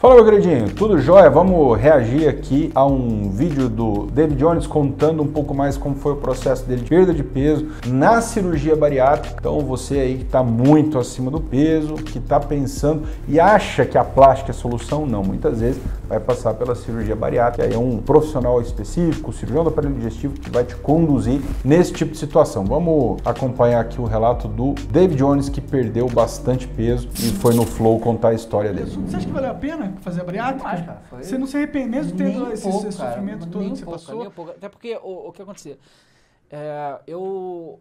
Fala meu queridinho, tudo jóia? Vamos reagir aqui a um vídeo do David Jones contando um pouco mais como foi o processo dele de perda de peso na cirurgia bariátrica. Então você aí que está muito acima do peso, que está pensando e acha que a plástica é a solução, não. Muitas vezes vai passar pela cirurgia bariátrica. Aí é um profissional específico, cirurgião do aparelho digestivo, que vai te conduzir nesse tipo de situação. Vamos acompanhar aqui o relato do David Jones que perdeu bastante peso e foi no Flow contar a história dele. Você acha que valeu a pena fazer a bariátrica? Acho, cara, foi- Você não se arrepende, mesmo tendo esse, pouco, esse cara, sofrimento todo nem que você pouco, passou? pouco. Até porque o, o que acontecia? É, eu.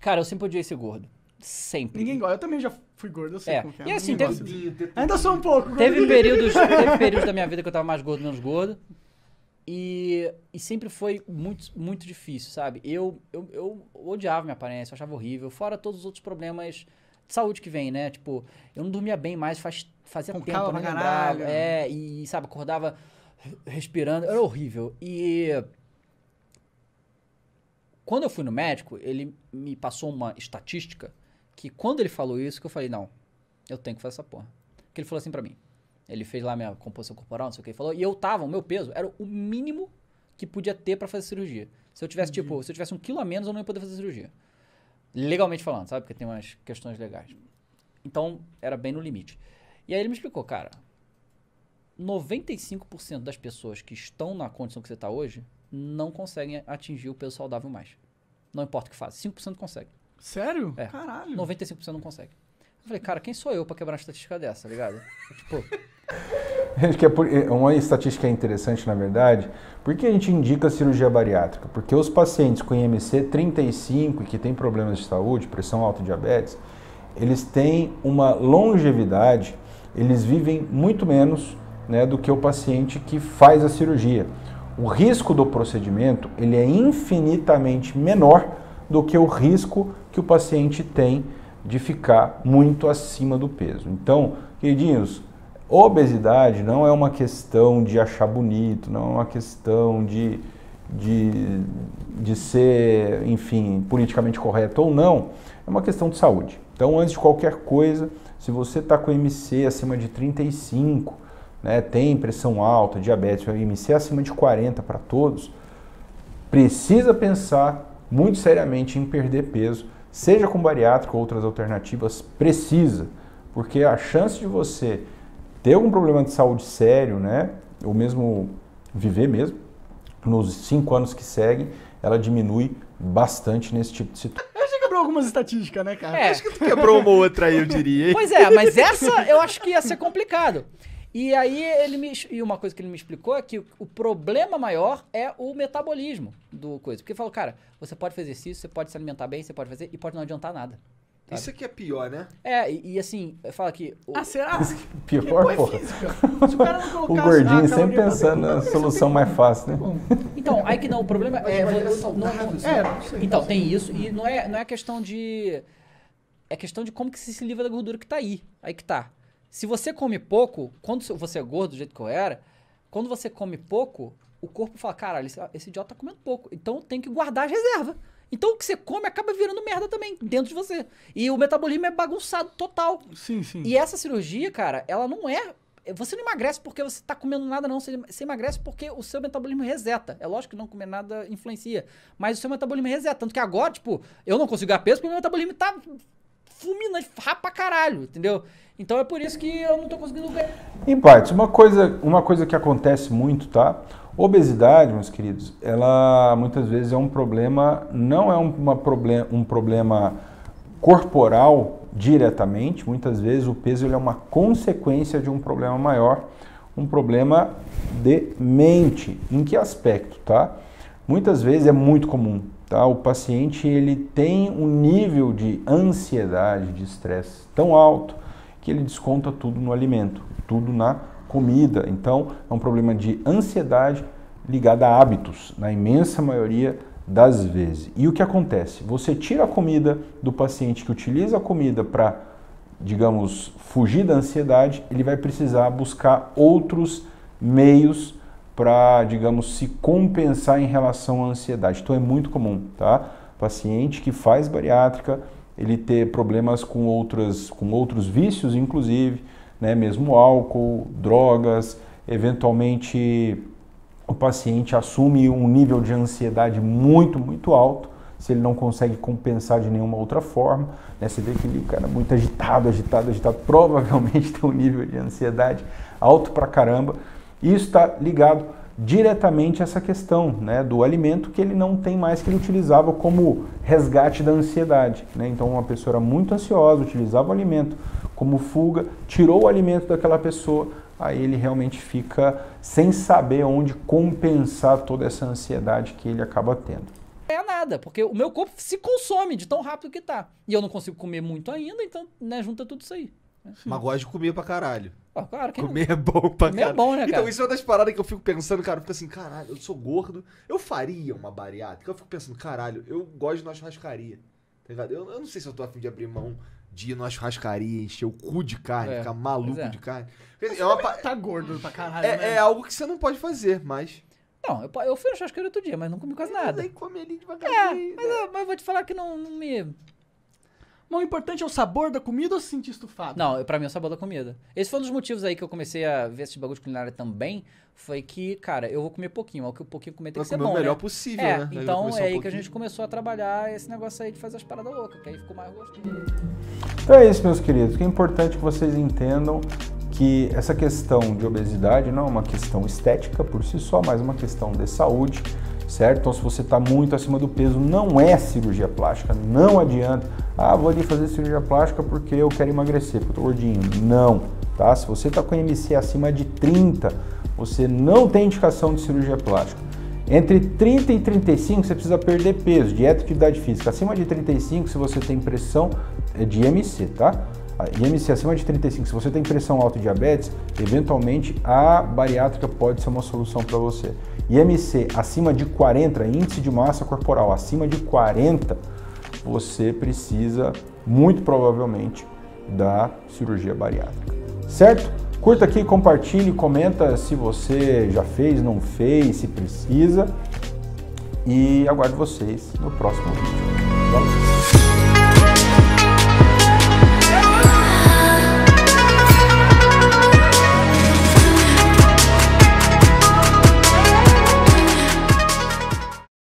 Cara, eu sempre odiei ser gordo. Sempre. Ninguém gosta. Eu também já fui gordo, eu sei É, como que é. e assim, Ninguém teve- disso. Ainda sou um pouco. Teve períodos, teve períodos da minha vida que eu tava mais gordo, menos gordo. E, e sempre foi muito, muito difícil, sabe? Eu, eu, eu odiava minha aparência, eu achava horrível. Fora todos os outros problemas de saúde que vem, né? Tipo, eu não dormia bem mais, faz, fazia tempo, Roncava eu não lembrava. caralho. É, e, sabe, acordava respirando, era horrível. E quando eu fui no médico, ele me passou uma estatística que quando ele falou isso, que eu falei, não, eu tenho que fazer essa porra. Que ele falou assim pra mim. Ele fez lá minha composição corporal, não sei o que ele falou, e eu tava, o meu peso era o mínimo que podia ter pra fazer cirurgia. Se eu tivesse, tipo, se eu tivesse um quilo a menos, eu não ia poder fazer cirurgia. Legalmente falando, sabe? Porque tem umas questões legais. Então, era bem no limite. E aí ele me explicou, cara, 95% das pessoas que estão na condição que você está hoje não conseguem atingir o peso saudável mais. Não importa o que faz. 5% consegue. Sério? É. Caralho. 95% não consegue. Eu falei, cara, quem sou eu pra quebrar uma estatística dessa, tá ligado? tipo, Acho que é é uma estatística interessante, na verdade. Por que a gente indica a cirurgia bariátrica? Porque os pacientes com IMC 35 e que têm problemas de saúde, pressão alta diabetes, eles têm uma longevidade, eles vivem muito menos né, do que o paciente que faz a cirurgia. O risco do procedimento ele é infinitamente menor do que o risco que o paciente tem de ficar muito acima do peso. Então, queridinhos, obesidade não é uma questão de achar bonito, não é uma questão de, de, de ser, enfim, politicamente correto ou não, é uma questão de saúde. Então, antes de qualquer coisa, se você está com MC acima de 35, né, tem pressão alta, diabetes, MC acima de 40 para todos, precisa pensar muito seriamente em perder peso, seja com bariátrica ou outras alternativas, precisa, porque a chance de você ter algum problema de saúde sério, né, ou mesmo viver mesmo, nos cinco anos que seguem, ela diminui bastante nesse tipo de situação. Eu já quebrou algumas estatísticas, né, cara? é. Acho que tu quebrou uma outra aí, eu diria. hein? Pois é, mas essa eu acho que ia ser complicado. E aí ele me e uma coisa que ele me explicou é que o problema maior é o metabolismo do coisa. Porque ele falou, cara, você pode fazer exercício, você pode se alimentar bem, você pode fazer e pode não adiantar nada. Sabe? Isso aqui é pior, né? É, e, e assim, fala que o- Ah, será? Pior, porra. física. Se o cara não O colocasse gordinho sempre pensando na solução mais fácil, né? Então, aí que não, o problema é. É saudável, não- isso É, não sei. Então, tem isso, e não é, não é questão de. É questão de como que você se livra da gordura que tá aí. Aí que tá. Se você come pouco, quando você é gordo do jeito que eu era, quando você come pouco, o corpo fala, caralho, esse, esse idiota tá comendo pouco. Então tem que guardar as reservas. Então o que você come acaba virando merda também, dentro de você. E o metabolismo é bagunçado total. Sim, sim. E essa cirurgia, cara, ela não é. Você não emagrece porque você tá comendo nada, não. Você, emagrece porque o seu metabolismo reseta. É lógico que não comer nada influencia. Mas o seu metabolismo reseta. Tanto que agora, tipo, eu não consigo ganhar peso porque meu metabolismo tá fulminante, rapa caralho, entendeu? Então é por isso que eu não tô conseguindo ganhar. Em partes, uma coisa, uma coisa que acontece muito, tá? Obesidade, meus queridos, ela muitas vezes é um problema, não é um, uma problem, um problema corporal diretamente, muitas vezes o peso ele é uma consequência de um problema maior, um problema de mente. Em que aspecto, tá? Muitas vezes é muito comum, tá? O paciente ele tem um nível de ansiedade, de estresse tão alto que ele desconta tudo no alimento, tudo na comida. Então, é um problema de ansiedade ligado a hábitos, na imensa maioria das vezes. E o que acontece? Você tira a comida do paciente que utiliza a comida para, digamos, fugir da ansiedade, ele vai precisar buscar outros meios para, digamos, se compensar em relação à ansiedade. Então é muito comum, tá? Paciente que faz bariátrica, ele ter problemas com outras, com outros vícios, inclusive, né, mesmo álcool, drogas, eventualmente o paciente assume um nível de ansiedade muito, muito alto, se ele não consegue compensar de nenhuma outra forma. Né? Você vê aquele cara muito agitado, agitado, agitado, provavelmente tem um nível de ansiedade alto pra caramba. Isso está ligado diretamente a essa questão né, do alimento que ele não tem mais, que ele utilizava como resgate da ansiedade. Né? Então, uma pessoa era muito ansiosa, utilizava o alimento como fuga, tirou o alimento daquela pessoa, aí ele realmente fica sem saber onde compensar toda essa ansiedade que ele acaba tendo. É nada, porque o meu corpo se consome de tão rápido que tá. E eu não consigo comer muito ainda, então, né, junta tudo isso aí. Mas gosta de comer pra caralho. Ó, claro que Comer é bom pra Comer é caralho. bom, né, Então, cara? isso é uma das paradas que eu fico pensando, cara. Eu fico assim, caralho, eu sou gordo. Eu faria uma bariátrica. Eu fico pensando, caralho, eu gosto de ir numa churrascaria. Tá ligado? Eu, eu não sei se eu tô afim de abrir mão de ir numa churrascaria, encher o cu de carne, É, ficar maluco pois é. de carne. É, uma pa- Tá gordo pra caralho, é, né? é algo que você não pode fazer, mas. Não, eu, eu fui no churrasqueiro outro dia, mas não comi quase nada. Nem come ali É, devagarzinho. mas, eu- mas eu vou te falar que não, não me. Mas o importante é o sabor da comida ou se sentir estufado? Não, pra mim é o sabor da comida. Esse foi um dos motivos aí que eu comecei a ver esse bagulho de culinária também. Foi que, cara, eu vou comer pouquinho, mas o que o pouquinho comer tem que ser comer bom. o melhor né? possível, É, né? Então é um aí que a gente começou a trabalhar esse negócio aí de fazer as paradas loucas, que aí ficou mais gostoso. Então é isso, meus queridos. O que é importante que vocês entendam que essa questão de obesidade não é uma questão estética por si só, mas uma questão de saúde, certo? Então, se você está muito acima do peso, não é cirurgia plástica, não adianta. Ah, vou ali fazer cirurgia plástica porque eu quero emagrecer, porque eu tô gordinho. Não, tá? Se você está com MC acima de 30, você não tem indicação de cirurgia plástica. Entre 30 e 35 você precisa perder peso, dieta e atividade física. Acima de 35, se você tem pressão é de IMC, tá? IMC acima de 35, se você tem pressão alta e diabetes, eventualmente a bariátrica pode ser uma solução para você. IMC acima de 40, índice de massa corporal acima de 40, você precisa muito provavelmente da cirurgia bariátrica. Certo? Curta aqui, compartilhe, comenta se você já fez, não fez, se precisa. E aguardo vocês no próximo vídeo. Valeu!